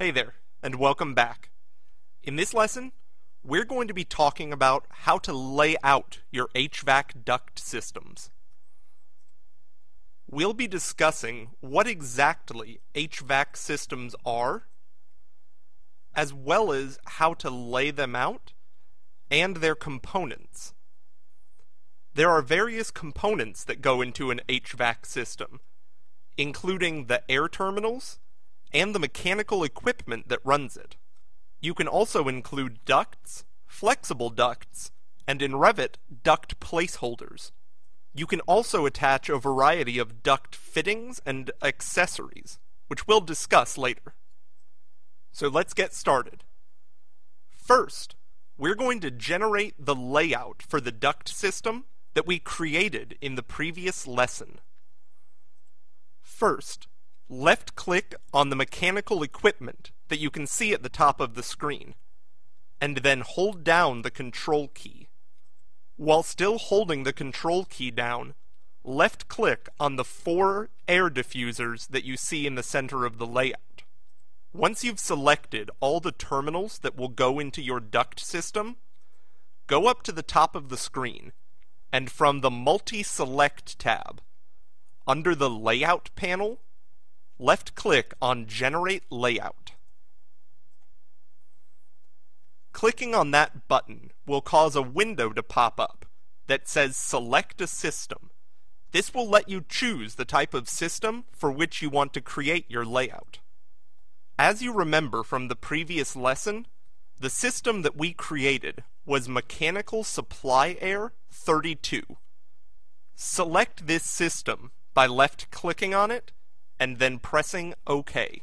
Hey there, and welcome back. In this lesson, we're going to be talking about how to lay out your HVAC duct systems. We'll be discussing what exactly HVAC systems are, as well as how to lay them out and their components. There are various components that go into an HVAC system, including the air terminals and the mechanical equipment that runs it. You can also include ducts, flexible ducts, and in Revit, duct placeholders. You can also attach a variety of duct fittings and accessories, which we'll discuss later. So let's get started. First, we're going to generate the layout for the duct system that we created in the previous lesson. First, left click on the mechanical equipment that you can see at the top of the screen, and then hold down the control key. While still holding the control key down, left click on the four air diffusers that you see in the center of the layout. Once you've selected all the terminals that will go into your duct system, go up to the top of the screen, and from the Multi-Select tab, under the Layout panel, left click on Generate Layout. Clicking on that button will cause a window to pop up that says Select a System. This will let you choose the type of system for which you want to create your layout. As you remember from the previous lesson, the system that we created was Mechanical Supply Air 32. Select this system by left clicking on it and then pressing OK.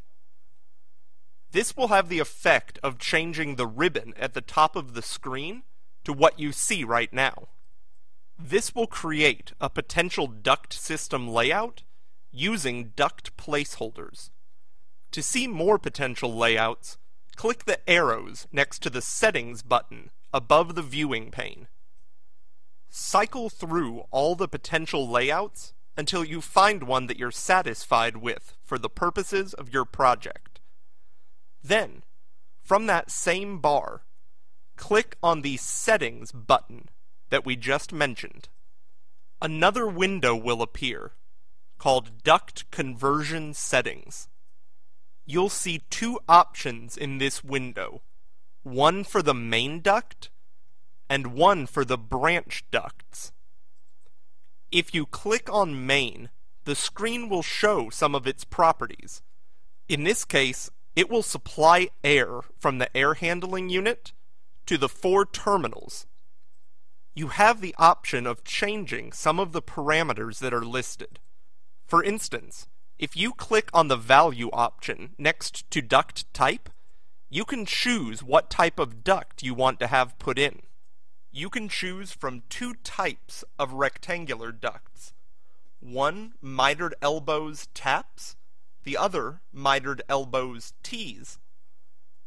This will have the effect of changing the ribbon at the top of the screen to what you see right now. This will create a potential duct system layout using duct placeholders. To see more potential layouts, click the arrows next to the Settings button above the viewing pane. Cycle through all the potential layouts until you find one that you're satisfied with for the purposes of your project. Then, from that same bar, click on the Settings button that we just mentioned. Another window will appear called Duct Conversion Settings. You'll see two options in this window one for the main duct and one for the branch ducts. If you click on main, the screen will show some of its properties. In this case, it will supply air from the air handling unit to the four terminals. You have the option of changing some of the parameters that are listed. For instance, if you click on the value option next to duct type, you can choose what type of duct you want to have put in you can choose from two types of rectangular ducts. One mitered elbows taps, the other mitered elbows tees.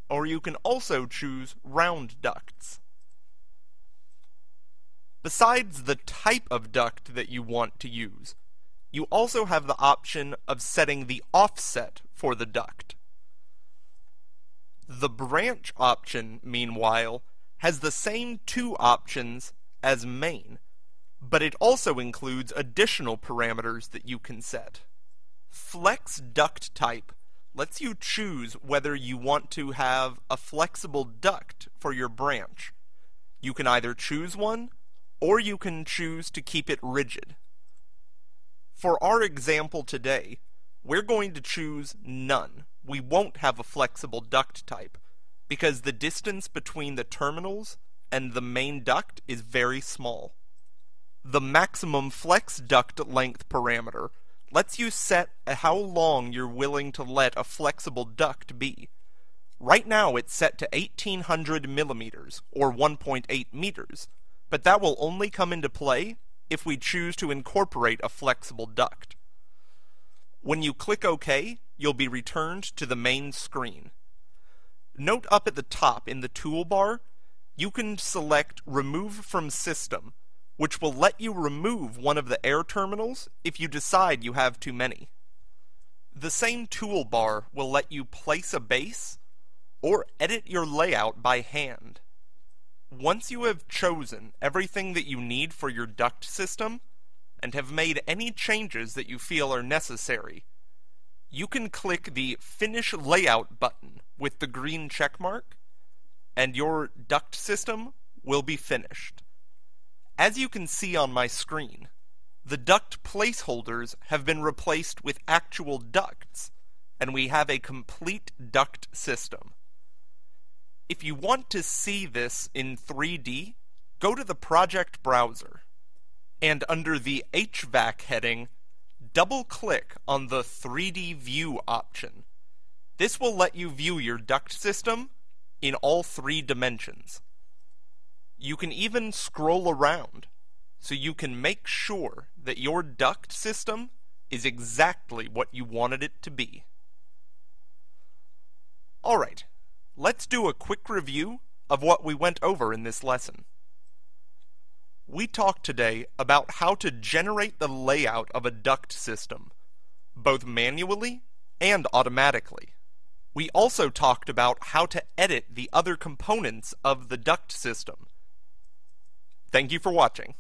Or you can also choose round ducts. Besides the type of duct that you want to use, you also have the option of setting the offset for the duct. The branch option, meanwhile, has the same two options as main, but it also includes additional parameters that you can set. Flex duct type lets you choose whether you want to have a flexible duct for your branch. You can either choose one, or you can choose to keep it rigid. For our example today, we're going to choose none. We won't have a flexible duct type because the distance between the terminals and the main duct is very small. The maximum flex duct length parameter lets you set how long you're willing to let a flexible duct be. Right now it's set to 1800 millimeters, or 1.8 meters, but that will only come into play if we choose to incorporate a flexible duct. When you click OK, you'll be returned to the main screen. Note up at the top in the toolbar, you can select Remove from System, which will let you remove one of the air terminals if you decide you have too many. The same toolbar will let you place a base or edit your layout by hand. Once you have chosen everything that you need for your duct system, and have made any changes that you feel are necessary, you can click the Finish Layout button with the green check mark, and your duct system will be finished. As you can see on my screen, the duct placeholders have been replaced with actual ducts, and we have a complete duct system. If you want to see this in 3D, go to the project browser, and under the HVAC heading, double-click on the 3D View option. This will let you view your duct system in all three dimensions. You can even scroll around, so you can make sure that your duct system is exactly what you wanted it to be. Alright, let's do a quick review of what we went over in this lesson. We talked today about how to generate the layout of a duct system, both manually and automatically. We also talked about how to edit the other components of the duct system. Thank you for watching.